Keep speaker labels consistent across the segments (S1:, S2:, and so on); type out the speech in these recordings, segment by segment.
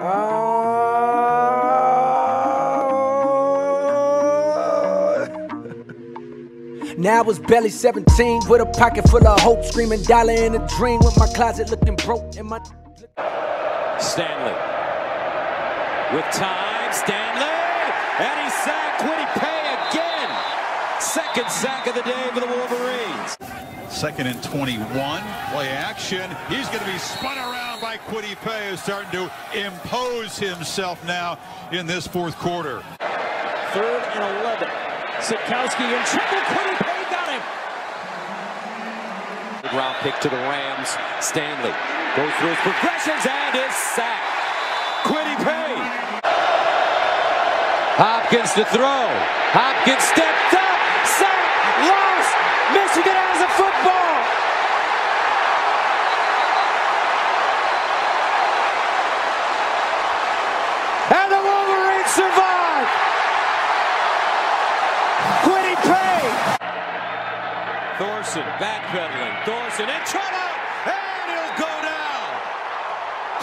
S1: Now I was barely 17 with a pocket full of hope, screaming dollar in a dream with my closet looking broke and my.
S2: Stanley with time. Stanley and he sacked Kwity Paye again. Second sack of the day for the Wolverines.
S3: Second and 21. Play action. He's going to be spun around by Kwity Paye, who's starting to impose himself now in this fourth quarter.
S2: Third and 11. Sitkowski in trouble. Kwity Paye got him. Good round pick to the Rams. Stanley goes through his progressions and is sacked. Kwity Paye. Hopkins to throw. Hopkins stepped up. Sack. Lost. Michigan has a football. And the Wolverines survive. Kwity Paye. Thorson backpedaling. Thorson in trouble. And he'll go down.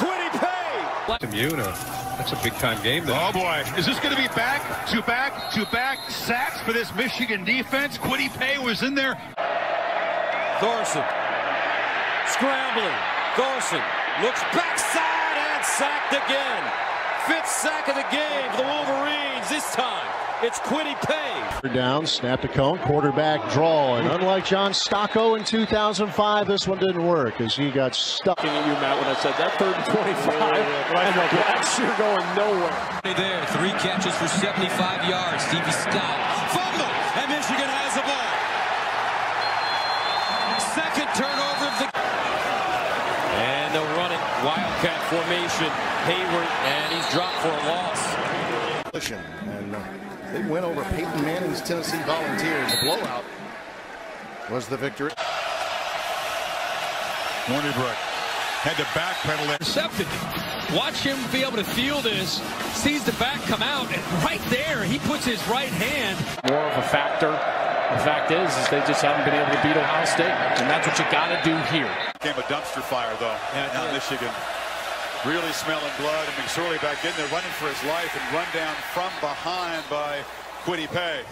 S2: Kwity Paye.
S4: Muna. That's a big time game there.
S3: Oh boy, is this going to be back to back to back sacks for this Michigan defense? Kwity Paye was in there.
S2: Thorson scrambling. Thorson looks backside and sacked again. Fifth sack of the game for the Wolverines. This time it's Kwity Paye.
S5: Down, snap to Coan, quarterback draw. And unlike John Stocco in 2005, this one didn't work as he got stuck.
S6: Looking at you, Matt, when I said that third and 25, and the blacks are going nowhere.
S2: There, three catches for 75 yards. Stevie Scott fumble, and Michigan has the ball. Second turnover of the. And they'll run it. Wildcat formation. Hayward, and he's dropped for a loss.
S7: And uh, they went over Peyton Manning's Tennessee Volunteers. The blowout was the victory.
S3: Warnybrook had to backpedal it.
S8: intercepted. Watch him be able to feel this. Sees the back come out, and right there, he puts his right hand.
S6: More of a factor. The fact is, is they just haven't been able to beat Ohio State, and that's what you got to do here.
S3: Became a dumpster fire though. Yeah, now Michigan really smelling blood, and McSorley back in there running for his life and run down from behind by Kwity Paye.